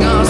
sing.